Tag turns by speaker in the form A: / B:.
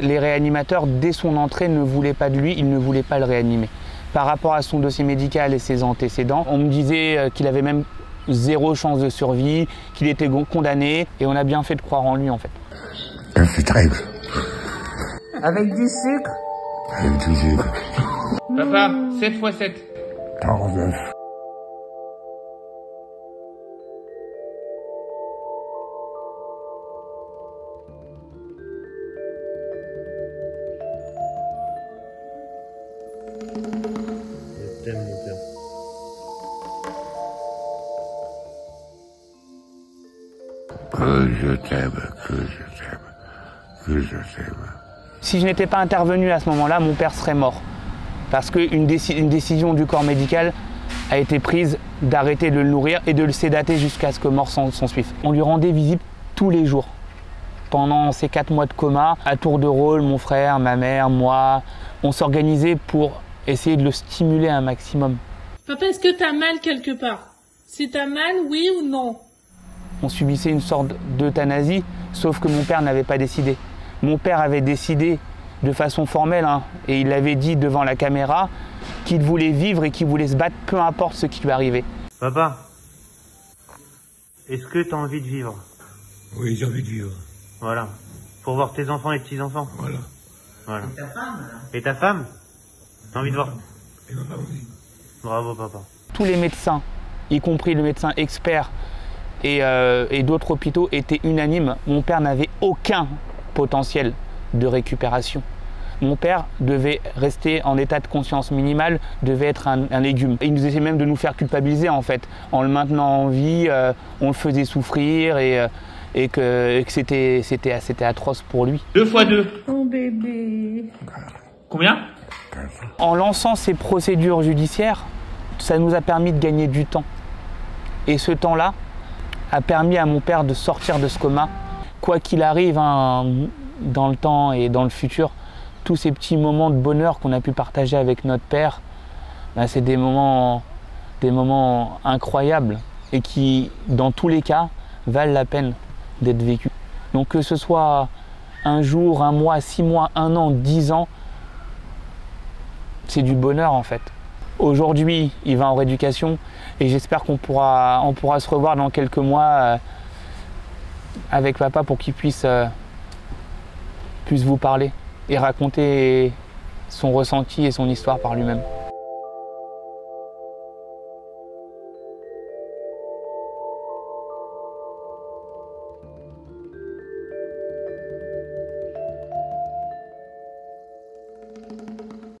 A: Les réanimateurs, dès son entrée, ne voulaient pas de lui, ils ne voulaient pas le réanimer. Par rapport à son dossier médical et ses antécédents, on me disait euh, qu'il avait même zéro chance de survie, qu'il était condamné, et on a bien fait de croire en lui en fait.
B: C'est terrible.
C: Avec du sucre?
B: Avec du sucre.
A: Papa, 7 x 7.
B: 49.
D: Je t'aime, mon père.
B: Que je t'aime, que je t'aime, que je t'aime.
A: Si je n'étais pas intervenu à ce moment-là, mon père serait mort. Parce qu'une une décision du corps médical a été prise d'arrêter de le nourrir et de le sédater jusqu'à ce que mort s'en suive. On lui rendait visite tous les jours. Pendant ces quatre mois de coma, à tour de rôle, mon frère, ma mère, moi, on s'organisait pour essayer de le stimuler un maximum.
E: Papa, est-ce que t'as mal quelque part? Si t'as mal, oui ou non?
A: On subissait une sorte d'euthanasie, sauf que mon père n'avait pas décidé. Mon père avait décidé de façon formelle, hein, et il avait dit devant la caméra qu'il voulait vivre et qu'il voulait se battre, peu importe ce qui lui arrivait.
D: Papa, est-ce que t'as envie de vivre?
B: Oui, j'ai envie de vivre.
D: Voilà. Pour voir tes enfants et petits-enfants?
B: Voilà.
D: Voilà.
C: Ta femme
D: Et ta femme? T'as envie de voir. Bravo, papa.
A: Tous les médecins, y compris le médecin expert et, euh, et d'autres hôpitaux, étaient unanimes. Mon père n'avait aucun potentiel de récupération. Mon père devait rester en état de conscience minimale, devait être un, un légume. Et il nous essayait même de nous faire culpabiliser en fait. En le maintenant en vie, euh, on le faisait souffrir et, euh, et que, et que c'était, c'était, c'était atroce pour lui.
E: 2 fois 2. Oh bébé.
A: Combien? En lançant ces procédures judiciaires, ça nous a permis de gagner du temps. Et ce temps-là a permis à mon père de sortir de ce coma. Quoi qu'il arrive hein, dans le temps et dans le futur, tous ces petits moments de bonheur qu'on a pu partager avec notre père, ben, c'est des moments, des moments incroyables et qui, dans tous les cas, valent la peine d'être vécus. Donc que ce soit un jour, un mois, six mois, un an, dix ans, c'est du bonheur en fait. Aujourd'hui, il va en rééducation et j'espère qu'on pourra, on pourra se revoir dans quelques mois euh, avec papa pour qu'il puisse, euh, puisse vous parler et raconter son ressenti et son histoire par lui-même.